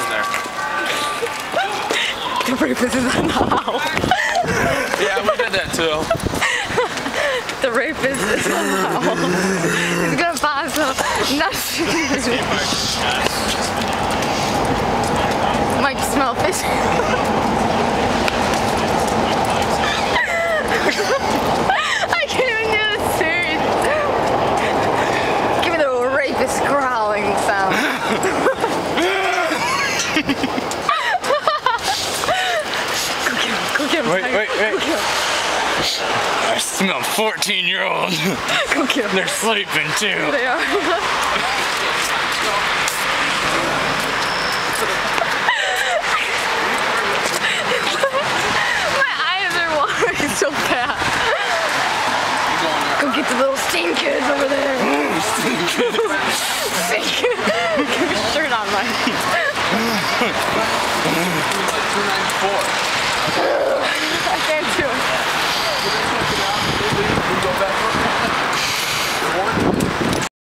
in there. The rapist is in the house. Yeah, we did that too. The rapist is in the house. He's gonna buy some nuts. Might smell fish. Wait, wait, wait. I smell 14 year old. Go kill them. They're sleeping too. They are. My eyes are watering so bad. Go get the little sting kids over there. sting kids. sting kids. Get your shirt on, Mike. 294. Okay.